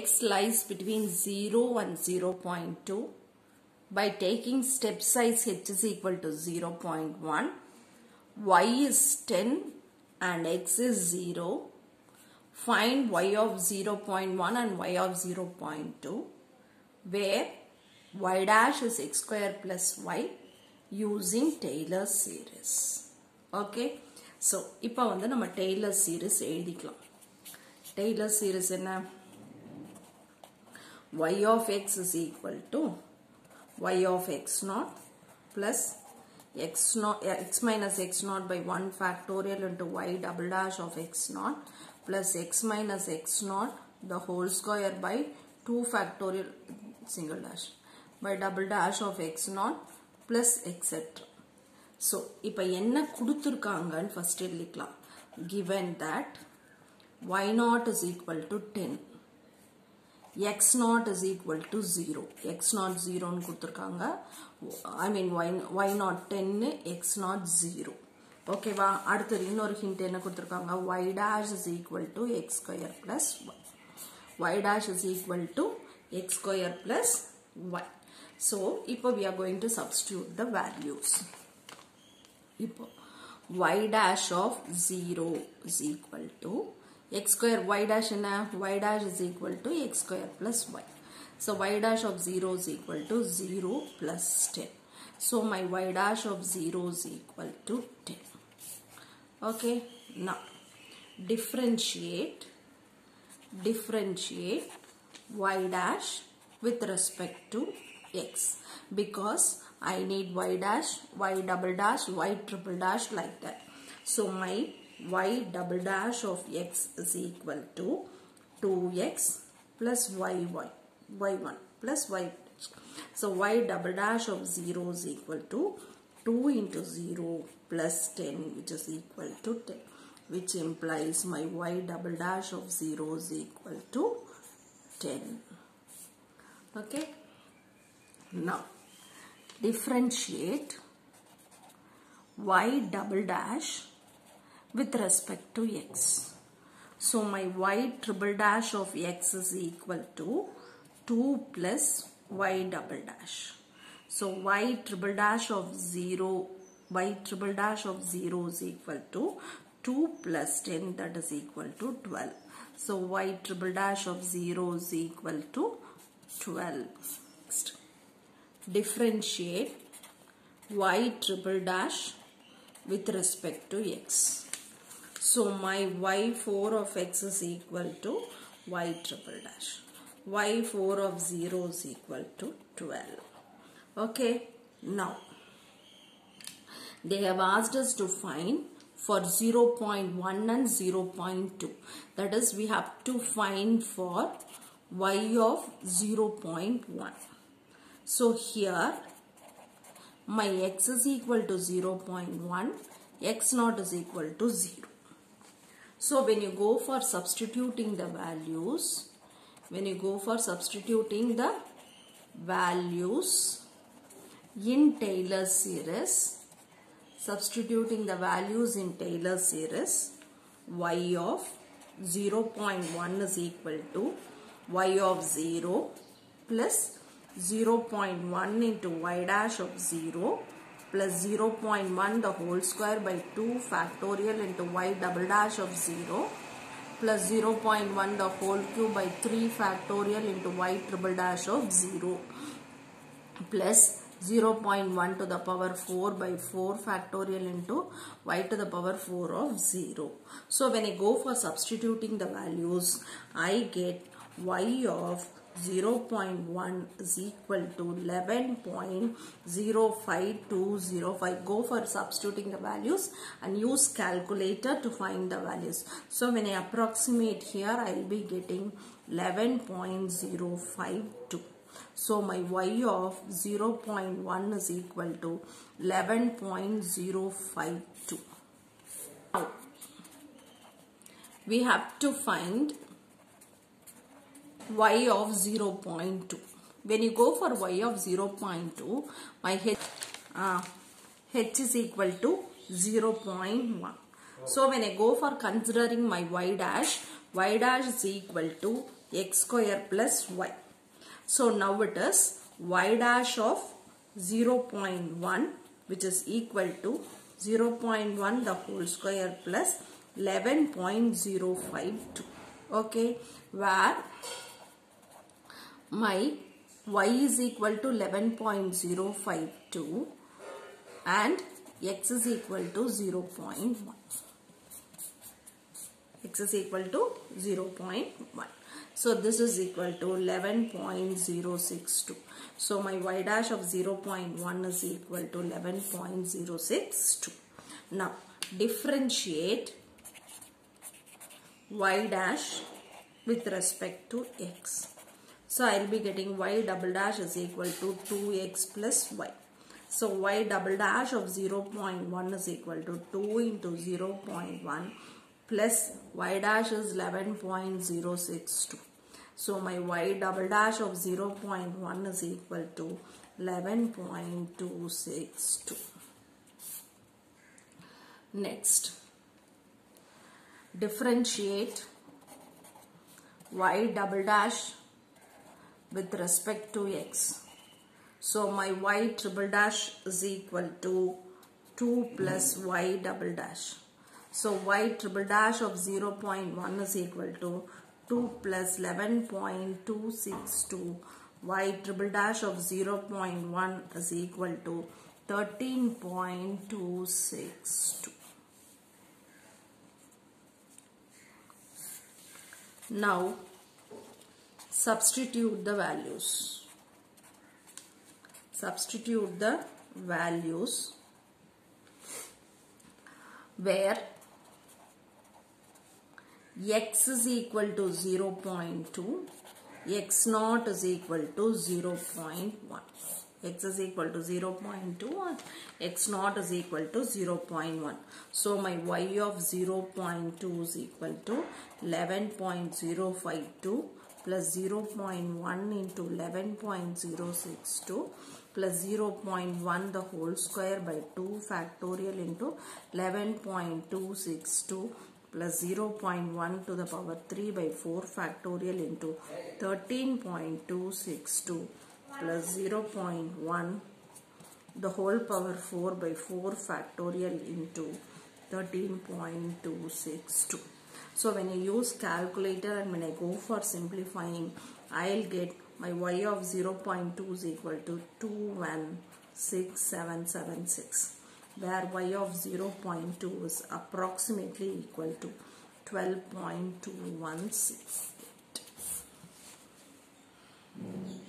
x lies between 0 and 0.2 by taking step size h is equal to 0.1 y is 10 and x is 0 find y of 0.1 and y of 0.2 where y dash is x square plus y using Taylor's series okay so இப்போ வந்து நம்ம Taylor's series எழுதிக்கலாம் Taylor's series என்ன y of x is equal to y of x naught plus x naught x minus x naught by 1 factorial into y double dash of x naught plus x minus x naught the whole square by 2 factorial single dash by double dash of x naught plus etc. So, இப்போ என்ன கொடுத்துருக்காங்கன்னு first எழுதிக்கலாம் given that y naught is equal to 10 x naught is equal to 0 x naught 0 னு கொடுத்துருக்காங்க I mean y, y naught 10 x naught 0 ஓகேவா அடுத்தது இன்னொரு hint என்ன கொடுத்துருக்காங்க y dash is equal to x square plus y y dash is equal to x square plus y so இப்போ we are going to substitute the values இப்போ y dash of 0 is equal to x square y dash in a y dash is equal to x square plus y. So y dash of 0 is equal to 0 plus 10. So my y dash of 0 is equal to 10. Okay. Now differentiate differentiate y dash with respect to x because I need y dash, y double dash, y triple dash like that. So my y double dash of x is equal to 2x plus y, y, y1 plus y. So y double dash of 0 is equal to 2 into 0 plus 10 which is equal to 10 which implies my y double dash of 0 is equal to 10. Okay. Now differentiate y double dash with respect to x. So my y triple dash of x is equal to 2 plus y double dash. So y triple dash of 0, y triple dash of 0 is equal to 2 plus 10 that is equal to 12. So y triple dash of 0 is equal to 12. Next differentiate y triple dash with respect to x. So my y4 of x is equal to y triple dash. y4 of 0 is equal to 12. Okay, now they have asked us to find for 0.1 and 0.2. That is we have to find for y of 0.1. So here my x is equal to 0.1, x naught is equal to 0. So when you go for substituting the values, when you go for substituting the values in Taylor series, substituting the values in Taylor series, y of 0.1 is equal to y of 0 plus 0.1 into y dash of 0 plus 0.1 the whole square by 2 factorial into y double dash of 0 plus 0.1 the whole cube by 3 factorial into y triple dash of 0 plus 0.1 to the power 4 by 4 factorial into y to the power 4 of 0. So when I go for substituting the values, I get y of 0.1 is equal to 11.05205. Go for substituting the values and use calculator to find the values. So when I approximate here, I will be getting 11.052. So my y of 0.1 is equal to 11.052. Now, we have to find y of 0.2. When you go for y of 0.2, my h, uh, h is equal to 0.1. So when I go for considering my y dash, y dash is equal to x square plus y. So now it is y dash of 0.1 which is equal to 0.1 the whole square plus 11.052 okay where my y is equal to 11.052 and x is equal to 0 0.1 x is equal to 0.1 so this is equal to 11.062 so my y dash of 0.1 is equal to 11.062 now differentiate y dash with respect to x so I'll be getting y double dash is equal to 2x plus y. So y double dash of 0.1 is equal to 2 into 0.1 plus y dash is 11.062. So my y double dash of 0.1 is equal to 11.262. Next, differentiate y double dash with respect to x. So my y triple dash is equal to 2 plus y double dash. So y triple dash of 0.1 is equal to 2 plus 11.262. y triple dash of 0.1 is equal to 13.262. Now substitute the values. Substitute the values where x is equal to 0.2, x naught is equal to 0.1. x is equal to 0.2 and x naught is equal to 0.1. So my y of 0.2 is equal to 11.052 plus 0.1 into 11.062 plus 0.1 the whole square by 2 factorial into 11.262 plus 0.1 to the power 3 by 4 factorial into 13.262 plus 0.1 the whole power 4 by 4 factorial into 13.262. So when I use calculator and when I go for simplifying, I'll get my y of 0.2 is equal to 216776 where y of 0.2 is approximately equal to 12.216.